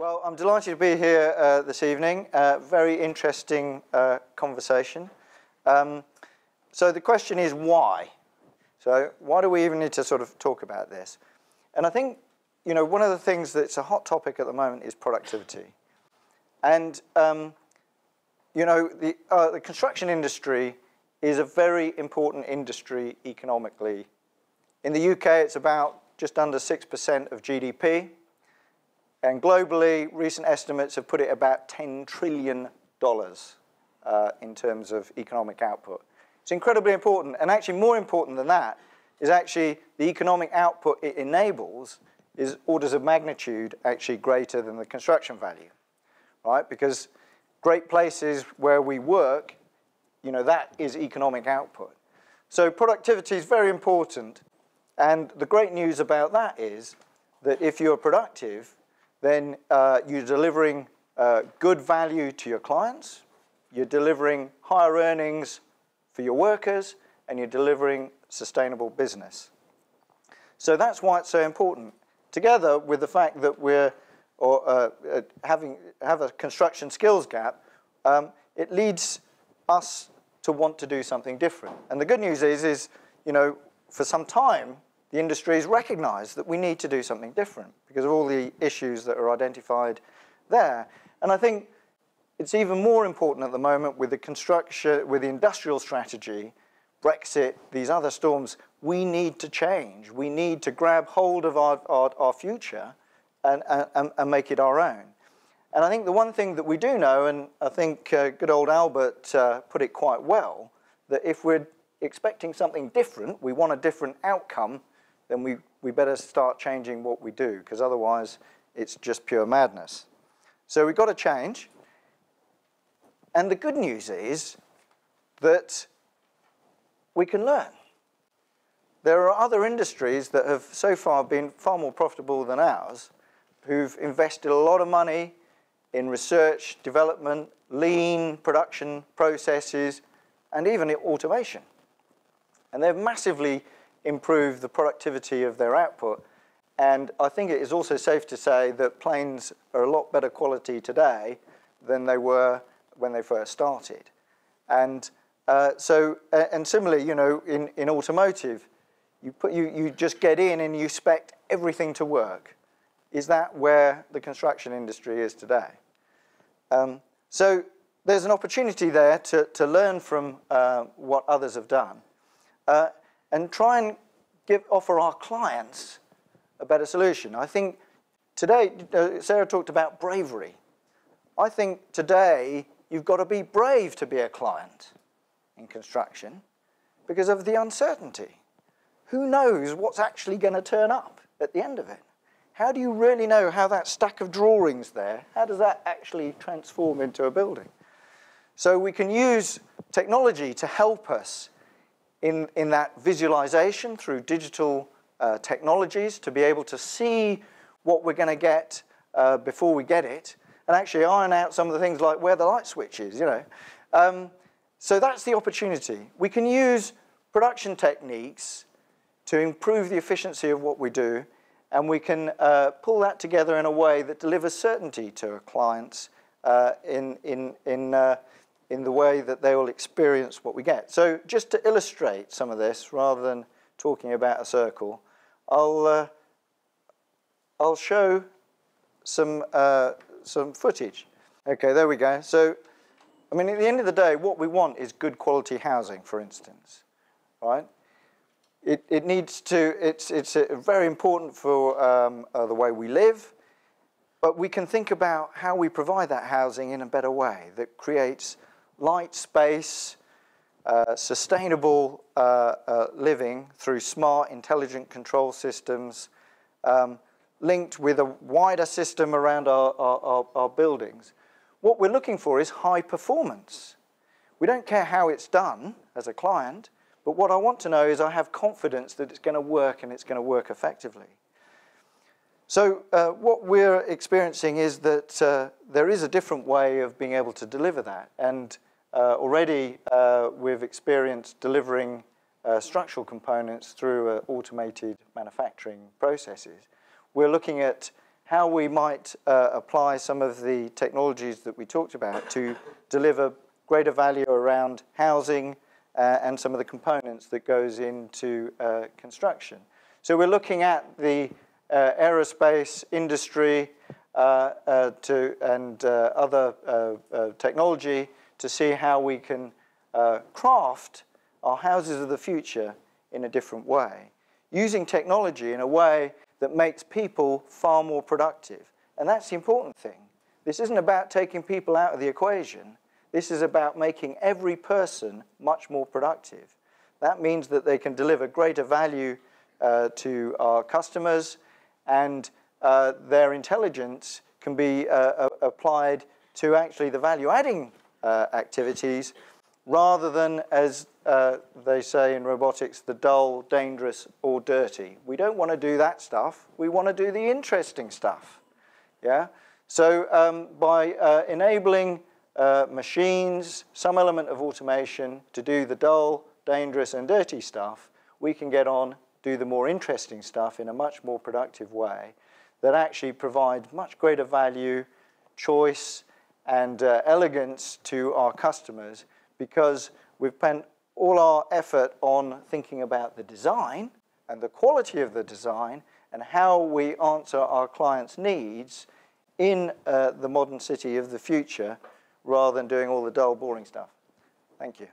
Well, I'm delighted to be here uh, this evening. Uh, very interesting uh, conversation. Um, so the question is why? So why do we even need to sort of talk about this? And I think, you know, one of the things that's a hot topic at the moment is productivity. And, um, you know, the, uh, the construction industry is a very important industry economically. In the UK, it's about just under 6% of GDP. And globally, recent estimates have put it about $10 trillion uh, in terms of economic output. It's incredibly important, and actually more important than that is actually the economic output it enables is orders of magnitude actually greater than the construction value, right? Because great places where we work, you know, that is economic output. So productivity is very important, and the great news about that is that if you're productive, then uh, you're delivering uh, good value to your clients, you're delivering higher earnings for your workers, and you're delivering sustainable business. So that's why it's so important. Together with the fact that we're or uh, uh, having have a construction skills gap, um, it leads us to want to do something different. And the good news is, is you know, for some time, the industry has recognized that we need to do something different because of all the issues that are identified there. And I think it's even more important at the moment with the construction, with the industrial strategy, Brexit, these other storms, we need to change. We need to grab hold of our, our, our future and, and, and make it our own. And I think the one thing that we do know, and I think uh, good old Albert uh, put it quite well, that if we're expecting something different, we want a different outcome, then we, we better start changing what we do, because otherwise it's just pure madness. So we've got to change. And the good news is that we can learn. There are other industries that have so far been far more profitable than ours, who've invested a lot of money in research, development, lean production processes, and even automation. And they've massively improved the productivity of their output. And I think it is also safe to say that planes are a lot better quality today than they were when they first started. And uh, so, and similarly, you know, in, in automotive, you, put, you, you just get in and you expect everything to work. Is that where the construction industry is today? Um, so there's an opportunity there to, to learn from uh, what others have done uh, and try and give, offer our clients a better solution. I think today, uh, Sarah talked about bravery. I think today you've got to be brave to be a client in construction because of the uncertainty. Who knows what's actually going to turn up at the end of it? How do you really know how that stack of drawings there, how does that actually transform into a building? So we can use technology to help us in, in that visualization through digital uh, technologies to be able to see what we're going to get uh, before we get it and actually iron out some of the things like where the light switch is, you know. Um, so that's the opportunity. We can use production techniques to improve the efficiency of what we do and we can uh, pull that together in a way that delivers certainty to our clients uh, in, in, in, uh, in the way that they will experience what we get. So just to illustrate some of this, rather than talking about a circle, I'll, uh, I'll show some, uh, some footage. Okay, there we go. So, I mean, at the end of the day, what we want is good quality housing, for instance, right? it, it needs to, it's, it's very important for um, uh, the way we live, but we can think about how we provide that housing in a better way that creates light space, uh, sustainable uh, uh, living through smart, intelligent control systems, um, linked with a wider system around our, our, our, buildings. What we're looking for is high performance. We don't care how it's done as a client, but what I want to know is I have confidence that it's going to work and it's going to work effectively. So uh, what we're experiencing is that uh, there is a different way of being able to deliver that. And already uh, we've experienced delivering uh, structural components through uh, automated manufacturing processes. We're looking at how we might uh, apply some of the technologies that we talked about to deliver greater value around housing uh, and some of the components that goes into uh, construction. So we're looking at the uh, aerospace industry uh, uh, to, and other technology to see how we can craft our houses of the future in a different way, using technology in a way that makes people far more productive. And that's the important thing. This isn't about taking people out of the equation. This is about making every person much more productive. That means that they can deliver greater value uh, to our customers and uh, their intelligence can be uh, applied to actually the value-adding uh, activities rather than, as uh, they say in robotics, the dull, dangerous, or dirty. We don't want to do that stuff. We want to do the interesting stuff. Yeah? So um, by uh, enabling uh, machines, some element of automation to do the dull, dangerous, and dirty stuff, we can get on, do the more interesting stuff in a much more productive way that actually provides much greater value, choice, and uh, elegance to our customers because we've spent all our effort on thinking about the design and the quality of the design and how we answer our clients' needs in uh, the modern city of the future rather than doing all the dull, boring stuff. Thank you.